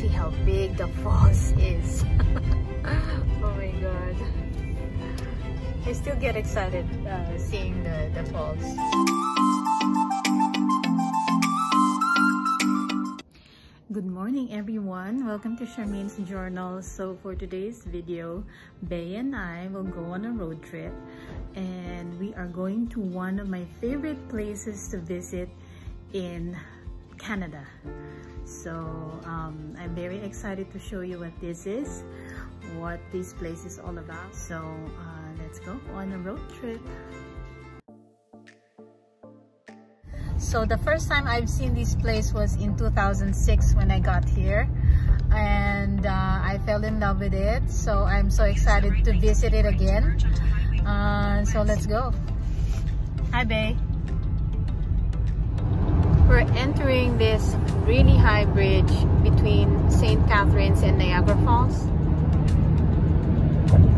See how big the falls is. oh my god. I still get excited uh, seeing the, the falls. Good morning everyone. Welcome to Charmaine's Journal. So for today's video, Bay and I will go on a road trip and we are going to one of my favorite places to visit in Canada. So um, I'm very excited to show you what this is, what this place is all about. So uh, let's go on a road trip. So the first time I've seen this place was in 2006 when I got here and uh, I fell in love with it. So I'm so excited to visit it again. Uh, so let's go. Hi, Bay. We're entering this really high bridge between St. Catharines and Niagara Falls.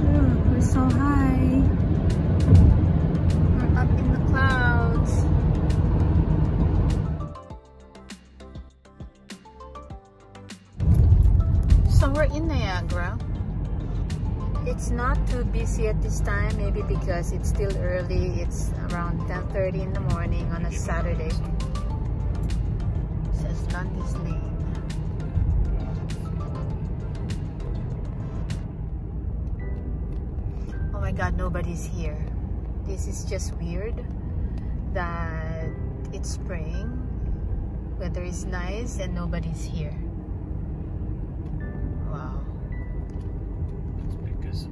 Look, we're so high. We're up in the clouds. So we're in Niagara. It's not too busy at this time, maybe because it's still early. It's around 10.30 in the morning on a Saturday. It says Lundy's Lane. Oh my god, nobody's here. This is just weird that it's spring, weather is nice, and nobody's here. Wow. It's because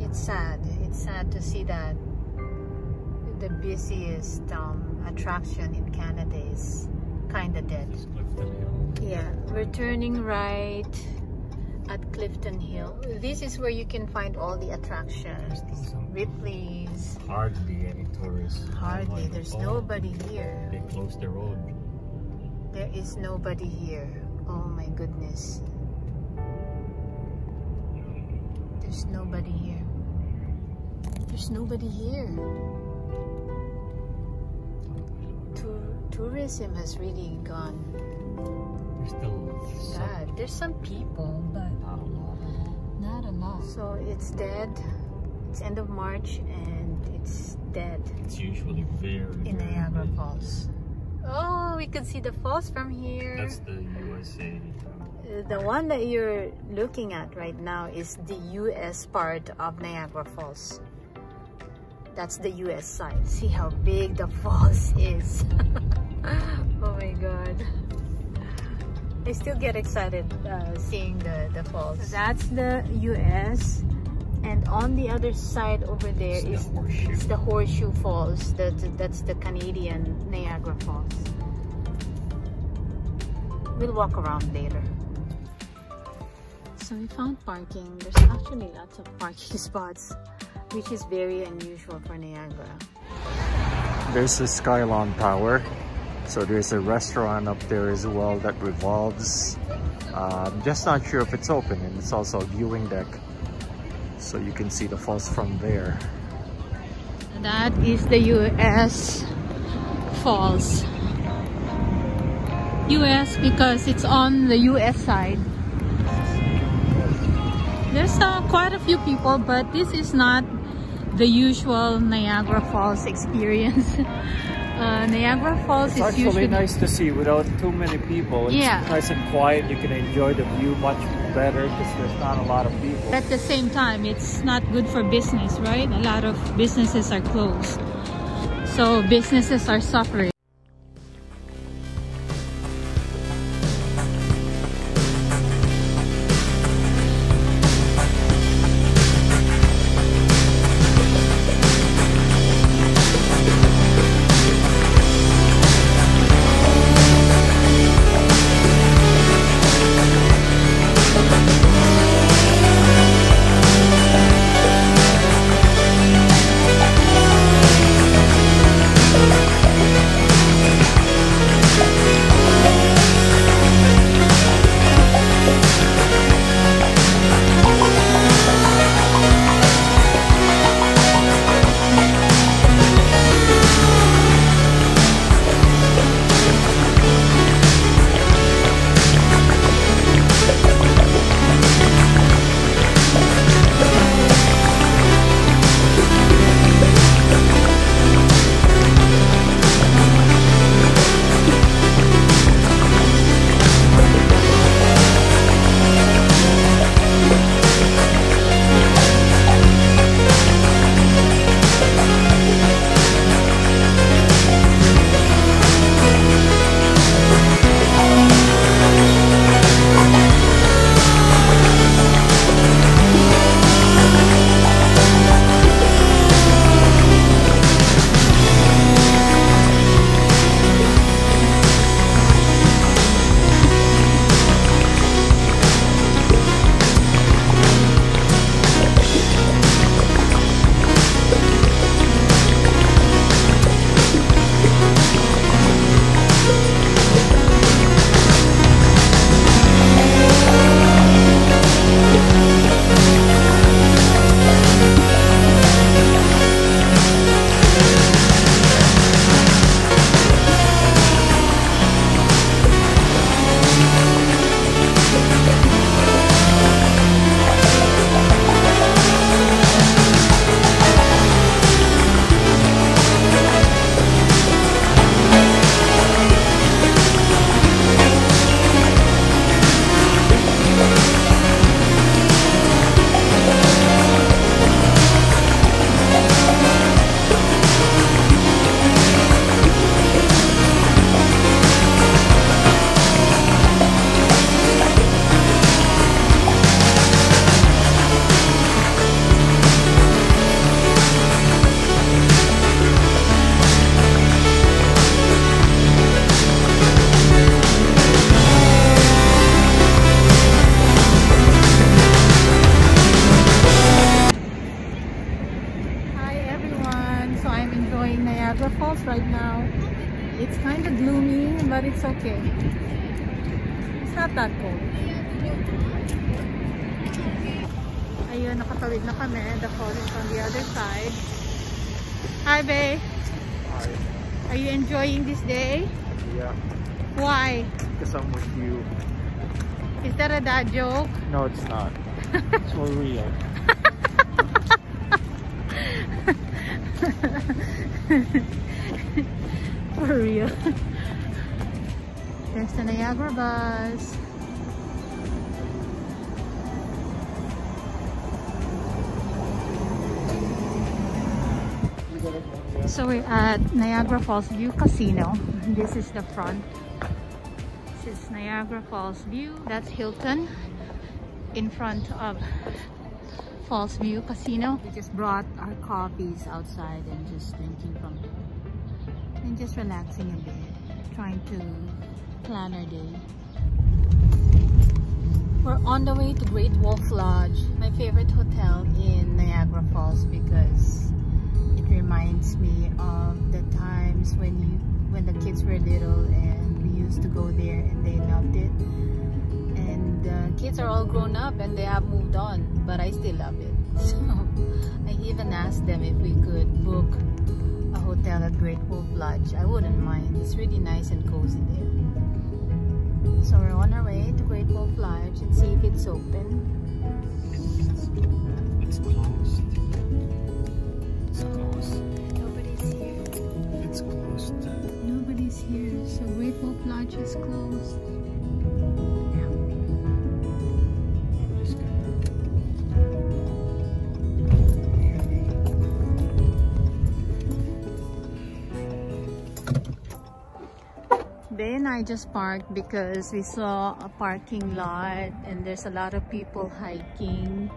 It's sad. It's sad to see that the busiest um, attraction in Canada is kind of dead. this Clifton Hill. Yeah, we're turning right at Clifton Hill. This is where you can find all the attractions. Ripley's. Hardly any tourists. Hardly. Like, There's nobody here. They closed the road. There is nobody here. Oh my goodness. There's nobody here. There's nobody here. Tour tourism has really gone There's still some, bad. There's some people, but not a lot. not a lot. So it's dead. It's end of March and it's dead It's usually very, in very Niagara busy. Falls. Oh, we can see the falls from here. That's the USA. Uh, The one that you're looking at right now is the US part of Niagara Falls. That's the US side. See how big the falls is. oh my god. I still get excited uh, seeing the, the falls. that's the US. And on the other side over there It's is the horseshoe. it's the Horseshoe Falls. That's, that's the Canadian Niagara Falls. We'll walk around later. So we found parking. There's actually lots of parking spots, which is very unusual for Niagara. There's a Skylon Tower. So there's a restaurant up there as well that revolves. Um, just not sure if it's open and it's also a viewing deck. So you can see the falls from there. That is the US Falls. US because it's on the US side. There's uh, quite a few people, but this is not the usual Niagara Falls experience. uh, Niagara Falls It's is actually usually nice to see without too many people. It's Yeah. nice and quiet. You can enjoy the view much better because there's not a lot of people. at the same time it's not good for business right a lot of businesses are closed so businesses are suffering Ayun, nakatawid na kami. The falls is on the other side. Hi, babe. Hi. Are you enjoying this day? Yeah, Why? because I'm with you. Is that a dad joke? No, it's not. it's for real. For real. There's the Niagara bus. So we're at Niagara Falls View Casino. This is the front. This is Niagara Falls View. That's Hilton in front of Falls View Casino. We just brought our coffees outside and just drinking from. And just relaxing a bit. Trying to plan our day. We're on the way to Great Wolf Lodge, my favorite hotel in Niagara Falls because reminds me of the times when you when the kids were little and we used to go there and they loved it. And uh, kids are all grown up and they have moved on but I still love it. So I even asked them if we could book a hotel at Great Wolf Lodge. I wouldn't mind. It's really nice and cozy there. So we're on our way to Great Wolf Lodge and see if it's open. It's closed. It's closed. nobody's here It's closed. Nobody's here, so Great Wolf Lodge is closed. I'm. Bay and I just parked because we saw a parking lot and there's a lot of people hiking.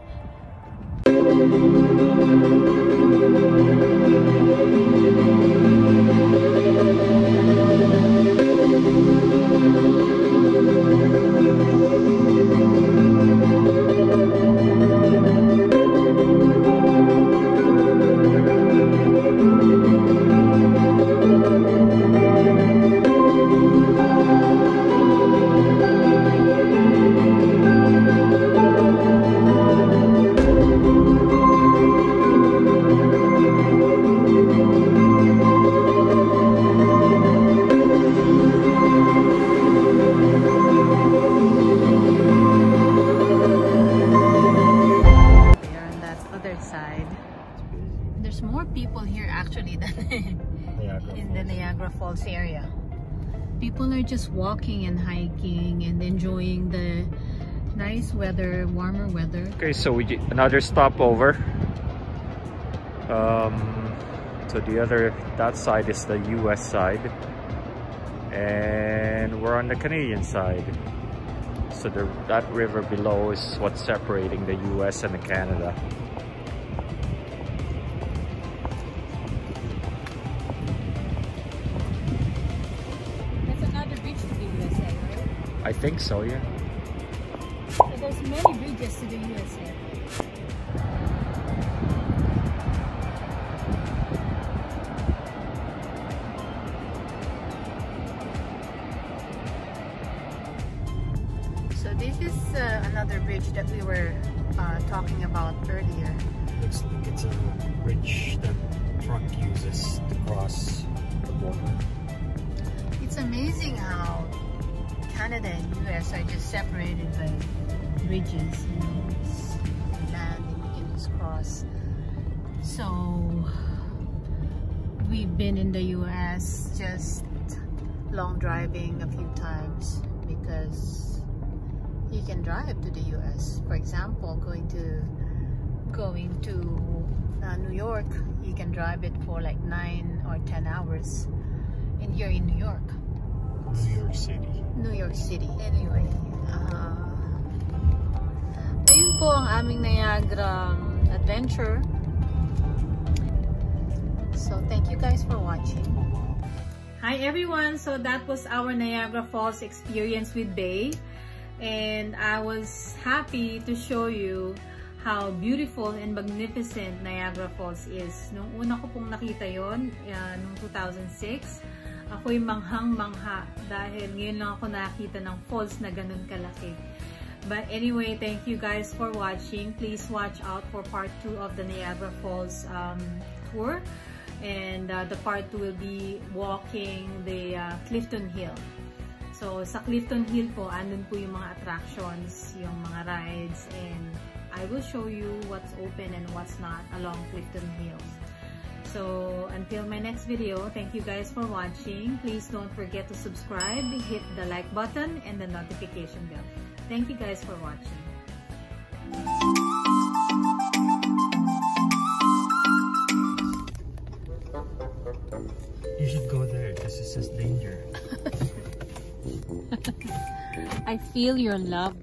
Nice weather, warmer weather. Okay, so we did another stopover. Um, so the other that side is the U.S. side, and we're on the Canadian side. So the, that river below is what's separating the U.S. and the Canada. That's another bridge to the USA, right? I think so, yeah. So there's many bridges to the USA. So this is uh, another bridge that we were uh, talking about earlier. Looks like it's a bridge that truck uses to cross the border. It's amazing how Canada and US are just separated by bridges. Know, land and you can just cross. So we've been in the US just long driving a few times because you can drive to the US. For example, going to going to uh, New York, you can drive it for like nine or ten hours, and you're in New York. New York City. New York City. Anyway, uh, ayun po ang aming Niagara adventure. So, thank you guys for watching. Hi everyone! So, that was our Niagara Falls experience with Bay. And I was happy to show you how beautiful and magnificent Niagara Falls is. Nung una ko pong nakita yon uh, nung 2006, ako'y manghang-mangha dahil ngayon lang ako nakita ng falls na ganun kalaki. But anyway, thank you guys for watching. Please watch out for part 2 of the Niagara Falls um, tour. And uh, the part 2 will be walking the uh, Clifton Hill. So, sa Clifton Hill po, andun po yung mga attractions, yung mga rides, and I will show you what's open and what's not along Clifton Hills. So, until my next video, thank you guys for watching. Please don't forget to subscribe, hit the like button, and the notification bell. Thank you guys for watching. You should go there because it says danger. I feel your love